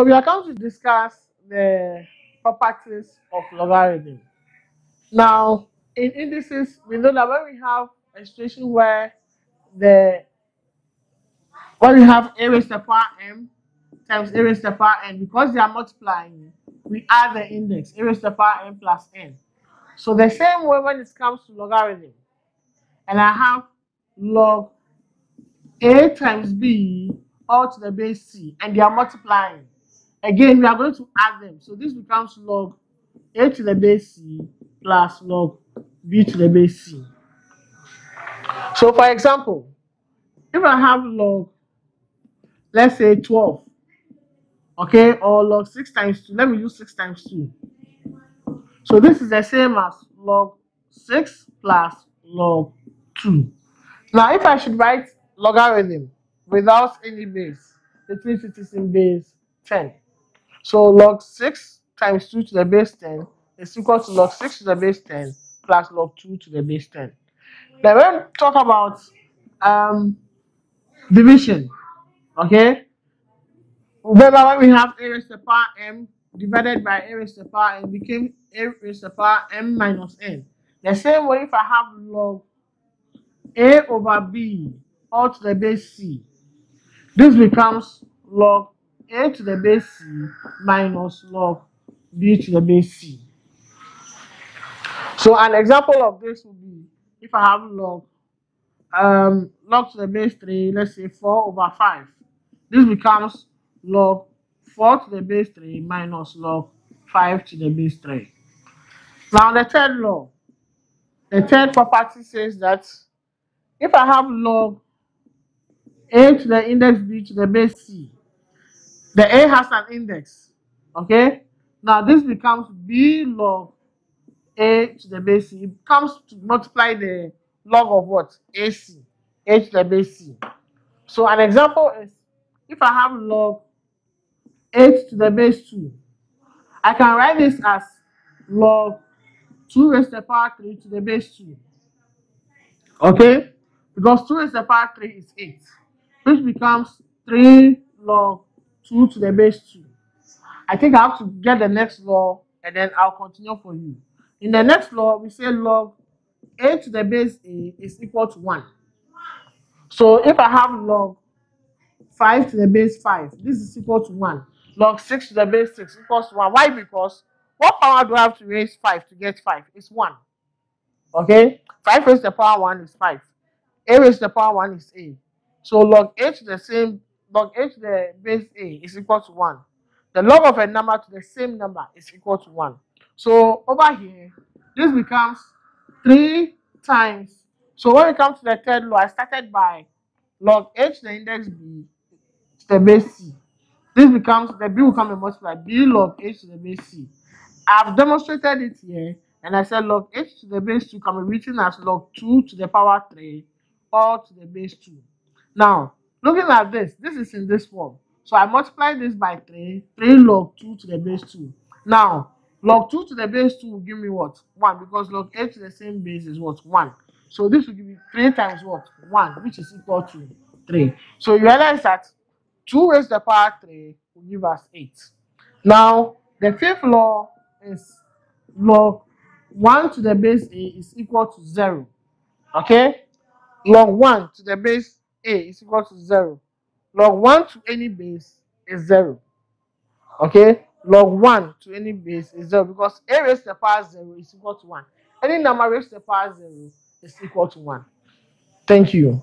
So we are going to discuss the properties of logarithm. Now, in indices, we know that when we have a situation where the when we have a raised to the power m times a raised to the power n, because they are multiplying, we add the index a raised to the power m plus n. So the same way when it comes to logarithm, and I have log a times b all to the base c, and they are multiplying. Again, we are going to add them. So this becomes log a to the base c plus log b to the base c. So for example, if I have log, let's say 12, okay, or log 6 times 2, let me use 6 times 2. So this is the same as log 6 plus log 2. Now if I should write logarithm without any base, it means it is in base 10. So log 6 times 2 to the base 10 is equal to log 6 to the base 10 plus log 2 to the base 10. Then when we talk about um, division, okay, remember when we have a raised to the power m divided by a raised to the power n became a raised to the power m minus n. The same way if I have log a over b all to the base c, this becomes log a to the base c minus log b to the base c. So an example of this would be if I have log um log to the base 3, let's say 4 over 5. This becomes log 4 to the base 3 minus log 5 to the base 3. Now the third law, the third property says that if I have log a to the index b to the base c, the a has an index, okay? Now this becomes b log a to the base c. It comes to multiply the log of what? ac, a to the base c. So an example is if I have log 8 to the base 2, I can write this as log 2 raised to the power 3 to the base 2. Okay? Because 2 raised to the power 3 is 8, which becomes 3 log 2 to the base 2. I think I have to get the next law and then I'll continue for you. In the next law, we say log a to the base a is equal to 1. So if I have log 5 to the base 5, this is equal to 1. Log 6 to the base 6 equals to 1. Why? Because what power do I have to raise 5 to get 5? It's 1. Okay? 5 raised to the power 1 is 5. a raised to the power 1 is a. So log a to the same, log to the base a is equal to 1. The log of a number to the same number is equal to 1. So over here, this becomes 3 times. So when we come to the third law, I started by log to the index b to the base c. This becomes, the b will come and multiply b log a to the base c. I've demonstrated it here, and I said log h to the base 2 can be written as log 2 to the power 3 all to the base 2. Now, looking at this, this is in this form. So I multiply this by 3, 3 log 2 to the base 2. Now, log 2 to the base 2 will give me what? 1, because log a to the same base is what? 1. So this will give me 3 times what? 1, which is equal to 3. So you realize that 2 raised to the power 3 will give us 8. Now, the fifth law is log 1 to the base a is equal to 0. Okay? Log 1 to the base a is equal to 0. Log 1 to any base is 0. Okay? Log 1 to any base is 0 because a raised to the power 0 is equal to 1. Any number raised to the power 0 is equal to 1. Thank you.